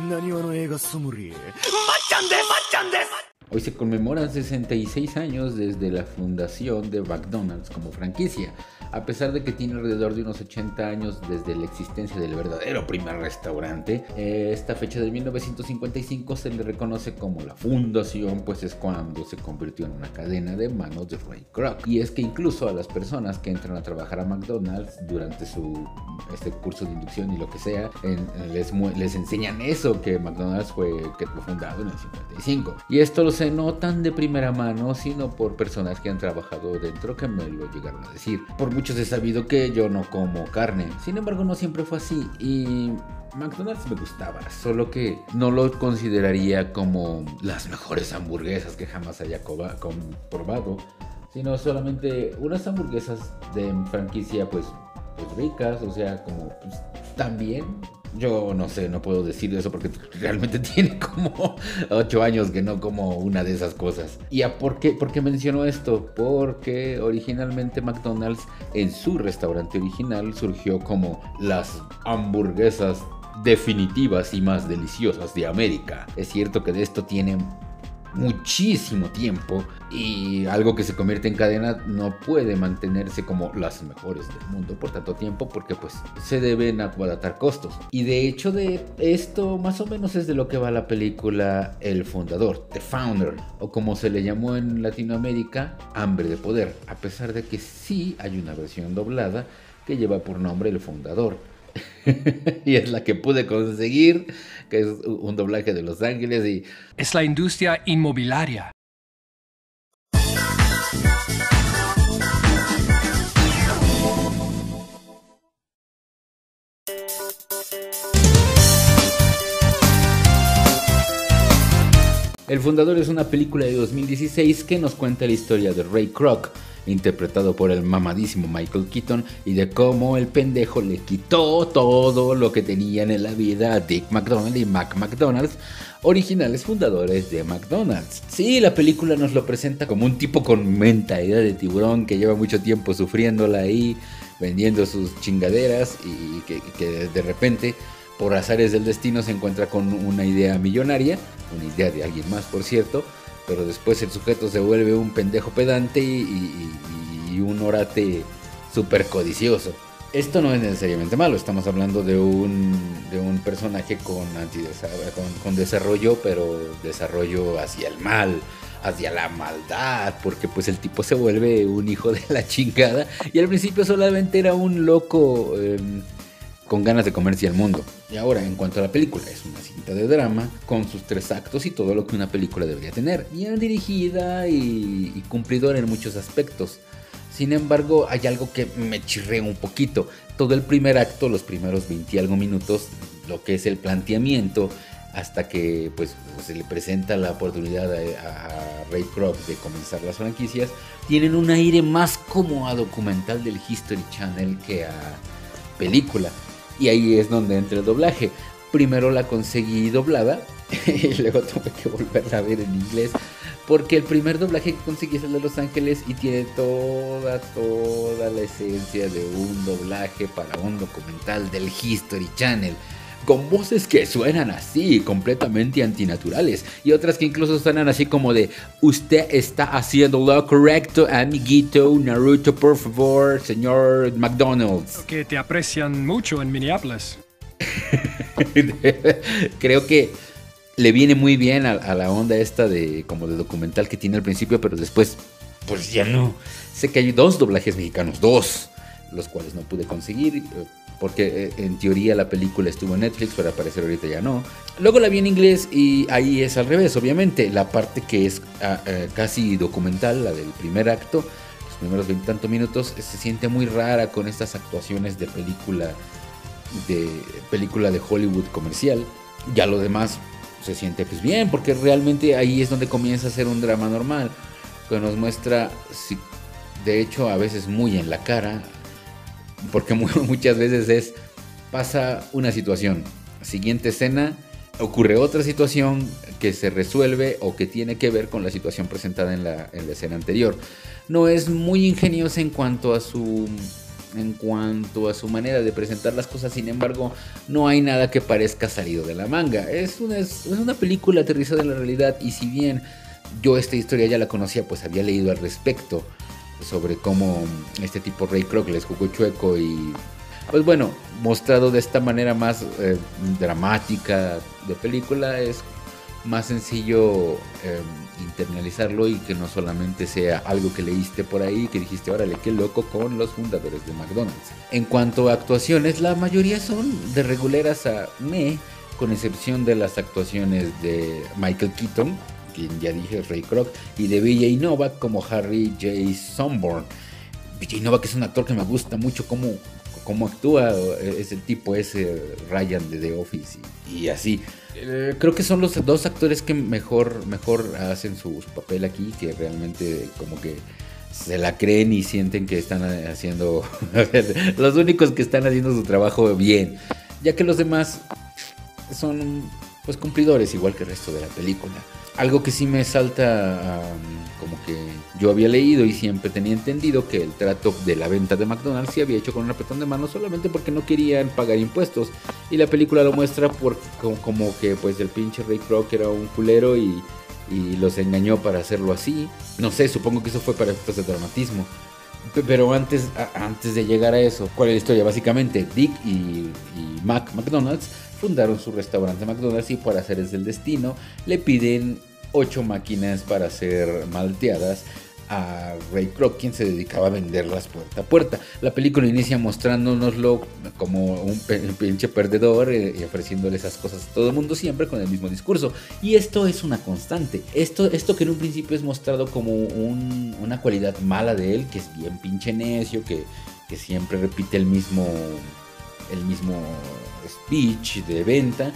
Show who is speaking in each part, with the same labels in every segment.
Speaker 1: なにわの映画ソムリエ。まっちゃんですまっちゃんです！
Speaker 2: Hoy se conmemoran 66 años desde la fundación de McDonald's como franquicia, a pesar de que tiene alrededor de unos 80 años desde la existencia del verdadero primer restaurante. Eh, esta fecha de 1955 se le reconoce como la fundación, pues es cuando se convirtió en una cadena de manos de Ray Kroc. Y es que incluso a las personas que entran a trabajar a McDonald's durante su este curso de inducción y lo que sea, les, enseñan eso, que McDonald's fue, que fue fundado en el 55. Y esto lo se notan de primera mano, sino por personas que han trabajado dentro que me lo llegaron a decir. Por muchos he sabido que yo no como carne, sin embargo no siempre fue así y McDonald's me gustaba, solo que no lo consideraría como las mejores hamburguesas que jamás haya probado, sino solamente unas hamburguesas de franquicia pues, pues ricas, o sea, como pues, también yo no sé, no puedo decir eso porque realmente tiene como 8 años que no como una de esas cosas. ¿Y a por qué, por qué menciono esto? Porque originalmente McDonald's en su restaurante original surgió como las hamburguesas definitivas y más deliciosas de América. Es cierto que de esto tienen muchísimo tiempo y algo que se convierte en cadena no puede mantenerse como las mejores del mundo por tanto tiempo porque pues se deben abaratar costos. Y de hecho de esto más o menos es de lo que va la película El Fundador, The Founder, o como se le llamó en Latinoamérica, Hambre de Poder, a pesar de que sí hay una versión doblada que lleva por nombre El Fundador. y es la que pude conseguir que es un doblaje de Los Ángeles y...
Speaker 3: Es la industria inmobiliaria.
Speaker 2: El Fundador es una película de 2016 que nos cuenta la historia de Ray Kroc, interpretado por el mamadísimo Michael Keaton, y de cómo el pendejo le quitó todo lo que tenían en la vida a Dick McDonald y Mac McDonald's, originales fundadores de McDonald's. Sí, la película nos lo presenta como un tipo con mentalidad de tiburón que lleva mucho tiempo sufriéndola ahí, vendiendo sus chingaderas y que, que de repente por azares del destino se encuentra con una idea millonaria, una idea de alguien más por cierto, pero después el sujeto se vuelve un pendejo pedante y, un orate súper codicioso. Esto no es necesariamente malo, estamos hablando de un, de un personaje con, con, con desarrollo, pero desarrollo hacia el mal, hacia la maldad, porque pues el tipo se vuelve un hijo de la chingada y al principio solamente era un loco em, con ganas de comerse al mundo. Y ahora, en cuanto a la película, es una cinta de drama con sus tres actos y todo lo que una película debería tener. Bien dirigida y, cumplidora en muchos aspectos. Sin embargo, hay algo que me chirrea un poquito. Todo el primer acto, los primeros 20 y algo minutos, lo que es el planteamiento, hasta que pues se le presenta la oportunidad a, a, Ray Kroc de comenzar las franquicias, tienen un aire más como a documental del History Channel que a película. Y ahí es donde entra el doblaje. Primero la conseguí doblada y luego tuve que volverla a ver en inglés. Porque el primer doblaje que conseguí es el de Los Ángeles y tiene toda, toda la esencia de un doblaje para un documental del History Channel con voces que suenan así, completamente antinaturales, y otras que incluso suenan así como de, usted está haciendo lo correcto, amiguito Naruto, por favor, señor McDonald's.
Speaker 3: Que te aprecian mucho en Minneapolis.
Speaker 2: Creo que le viene muy bien a, la onda esta de como de documental que tiene al principio, pero después, pues ya no. Sé que hay dos doblajes mexicanos, dos, los cuales no pude conseguir porque eh, en teoría la película estuvo en Netflix, pero aparecer ahorita ya no. Luego la vi en inglés y ahí es al revés, obviamente. La parte que es eh, casi documental, la del primer acto, los primeros veintitantos minutos, se siente muy rara con estas actuaciones de película de película de Hollywood comercial. Ya lo demás se siente pues bien, porque realmente ahí es donde comienza a ser un drama normal, que nos muestra, de hecho a veces muy en la cara, porque muchas veces es, pasa una situación, siguiente escena, ocurre otra situación que se resuelve o que tiene que ver con la situación presentada en la, escena anterior. No es muy ingeniosa en cuanto a su en cuanto a su manera de presentar las cosas, sin embargo, no hay nada que parezca salido de la manga. Es una, es una película aterrizada en la realidad y si bien yo esta historia ya la conocía, pues había leído al respecto sobre cómo este tipo Ray Kroc les jugó chueco y pues bueno, mostrado de esta manera más eh, dramática de película es más sencillo em, internalizarlo y que no solamente sea algo que leíste por ahí que dijiste, órale, qué loco con los fundadores de McDonald's. En cuanto a actuaciones, la mayoría son de reguleras a me, con excepción de las actuaciones de Michael Keaton, quien ya dije, Ray Kroc, y de Vijay Novak como Harry J. Sonborn. Vijay Novak es un actor que me gusta mucho cómo, cómo actúa, es el tipo ese Ryan de The Office y, así. Eh, creo que son los dos actores que mejor, mejor hacen su, papel aquí, que realmente como que se la creen y sienten que están haciendo, los únicos que están haciendo su trabajo bien, ya que los demás son pues cumplidores igual que el resto de la película. Algo que sí me salta, como que yo había leído y siempre tenía entendido que el trato de la venta de McDonald's se había hecho con un apretón de mano solamente porque no querían pagar impuestos. Y la película lo muestra por, como, que pues el pinche Ray Kroc era un culero y, los engañó para hacerlo así. No sé, supongo que eso fue para efectos de dramatismo. Pero antes, antes de llegar a eso, ¿cuál es la historia? Básicamente, Dick y, y Mac McDonald's fundaron su restaurante McDonald's y para hacer el destino le piden ocho máquinas para ser malteadas a Ray Kroc, quien se dedicaba a venderlas puerta a puerta. La película inicia mostrándonoslo como un pinche perdedor eh, y ofreciéndole esas cosas a todo el mundo siempre con el mismo discurso. Y esto es una constante. Esto, esto que en un principio es mostrado como una cualidad mala de él, que es bien pinche necio, que siempre repite el mismo, el mismo speech de venta.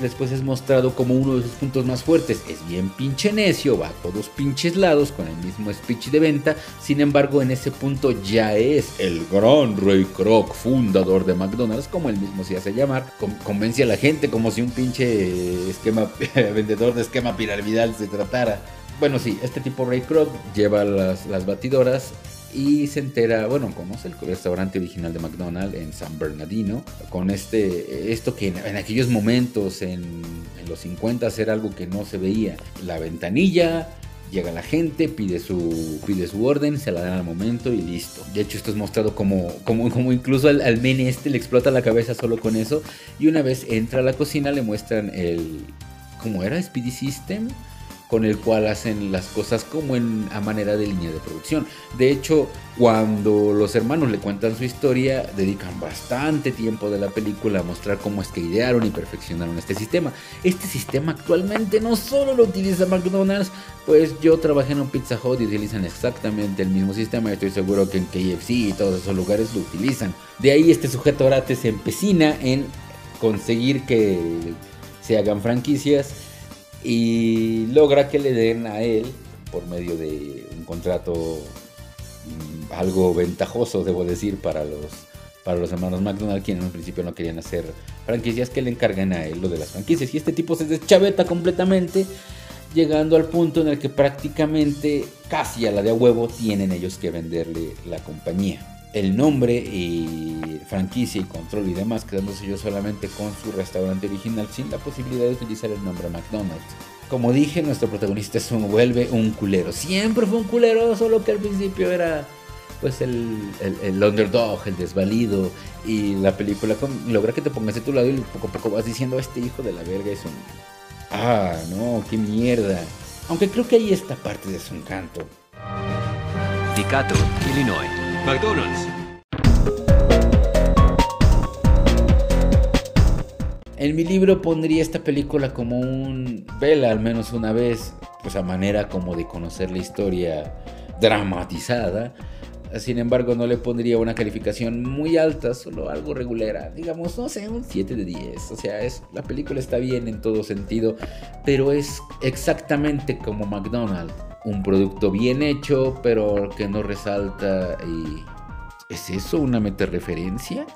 Speaker 2: Después es mostrado como uno de sus puntos más fuertes. Es bien pinche necio, va a todos pinches lados con el mismo speech de venta. Sin embargo, en ese punto ya es el gran Ray Kroc, fundador de McDonald's, como él mismo se hace llamar. convence a la gente como si un pinche esquema vendedor de esquema piramidal se tratara. Bueno, sí, este tipo Ray Kroc lleva las, las batidoras y se entera, bueno, conoce el restaurante original de McDonald's en San Bernardino, con este, esto que en, aquellos momentos, en, los 50, era algo que no se veía. La ventanilla, llega la gente, pide su, pide su orden, se la dan al momento y listo. De hecho, esto es mostrado como, como, como incluso al, al men este le explota la cabeza solo con eso. Y una vez entra a la cocina, le muestran el, ¿cómo era? Speedy System con el cual hacen las cosas como en, a manera de línea de producción. De hecho, cuando los hermanos le cuentan su historia, dedican bastante tiempo de la película a mostrar cómo es que idearon y perfeccionaron este sistema. Este sistema actualmente no solo lo utiliza McDonald's, pues yo trabajé en un Pizza Hut y utilizan exactamente el mismo sistema estoy seguro que en KFC y todos esos lugares lo utilizan. De ahí este sujeto orate se empecina en conseguir que se hagan franquicias y logra que le den a él, por medio de un contrato mm, algo ventajoso, debo decir, para los, para los hermanos McDonald, quienes en un principio no querían hacer franquicias, que le encargan a él lo de las franquicias. Y este tipo se deschaveta completamente, llegando al punto en el que prácticamente casi a la de a huevo tienen ellos que venderle la compañía el nombre y franquicia y control y demás, quedándose yo solamente con su restaurante original sin la posibilidad de utilizar el nombre McDonald's. Como dije, nuestro protagonista se vuelve un culero. Siempre fue un culero, solo que al principio era pues el, el, underdog, el desvalido. Y la película logra que te pongas de tu lado y poco a poco vas diciendo, este hijo de la verga es un... Ah, no, qué mierda. Aunque creo que ahí está parte de su encanto.
Speaker 4: Illinois. McDonald's.
Speaker 2: En mi libro pondría esta película como un vela al menos una vez, pues a manera como de conocer la historia dramatizada. Sin embargo, no le pondría una calificación muy alta, solo algo regular. Digamos, no sé, un 7 de 10. O sea, es, la película está bien en todo sentido, pero es exactamente como McDonald's un producto bien hecho, pero que no resalta y... ¿Es eso una meta referencia?